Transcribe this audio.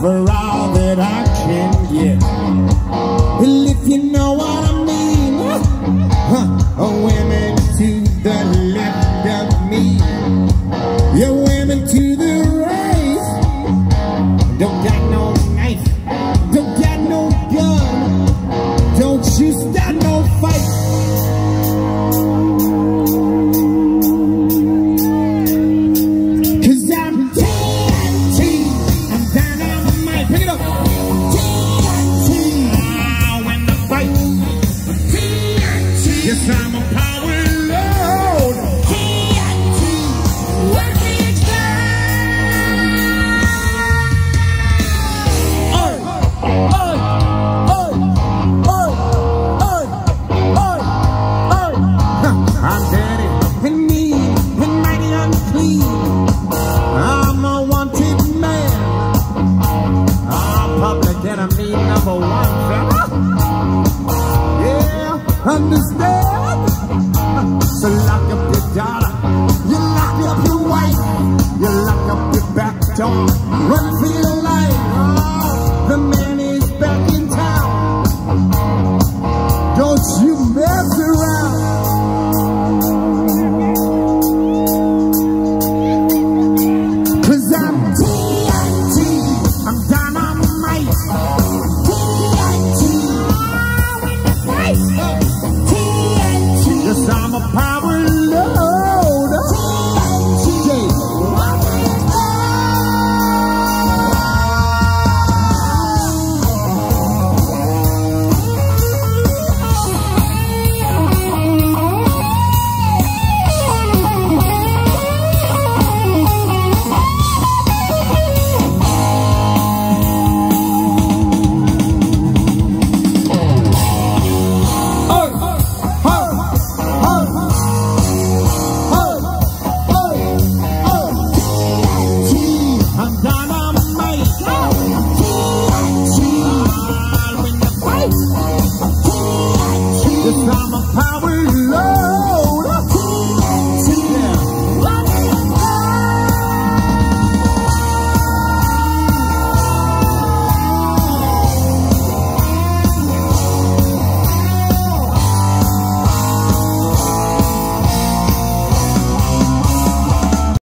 for all that I Daughter, You lock up your wife, you lock up your back door. Cause I'm a power